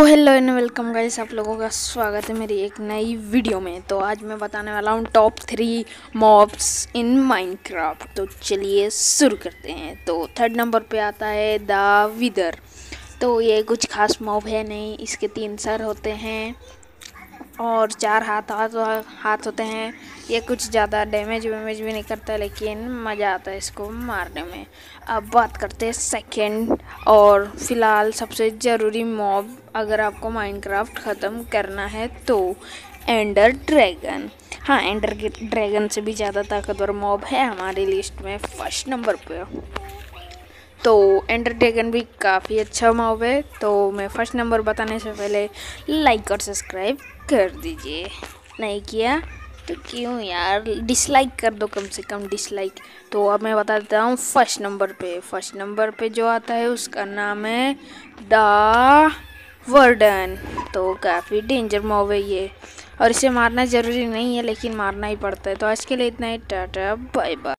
Hello and welcome guys आप लोगों का स्वागत है मेरी एक नई वीडियो में। तो आज मैं बताने वाला हूँ top three mobs in Minecraft तो चलिए शुरू करते हैं। तो थर्ड नंबर पे आता है द विदर तो ये कुछ खास मॉब है नहीं, इसके तीन सर होते हैं। और चार हाथ हाथ हाथ होते हैं। ये कुछ ज़्यादा डैमेज वेमेज भी नहीं करता, लेकिन मज़ा आता है इसको मारने में। अब बात करते हैं सेकेंड और फ़िलहाल सबसे ज़रूरी मॉब अगर आपको माइनक्राफ्ट ख़त्म करना है तो एंडर ड्रैगन हाँ एंडर ड्रैगन से भी ज़्यादा ताकतवर मॉब है हमारी लिस्ट में फ़र्स्ट नंबर पे। तो एंडर ड्रैगन भी काफ़ी अच्छा मॉब है तो मैं फ़र्स्ट नंबर बताने से पहले लाइक और सब्सक्राइब कर दीजिए। नहीं किया तो क्यों यार? डिसलाइक कर दो कम से कम डिसलाइक तो अब मैं बता देता हूँ फ़र्स्ट नंबर पे। फ़र्स्ट नंबर पे जो आता है उसका नाम है द वर्डन। तो काफ़ी डेंजर मॉब है ये। और इसे मारना ज़रूरी नहीं है, लेकिन मारना ही पड़ता है। तो आज के लिए इतना ही, टाटा बाय बाय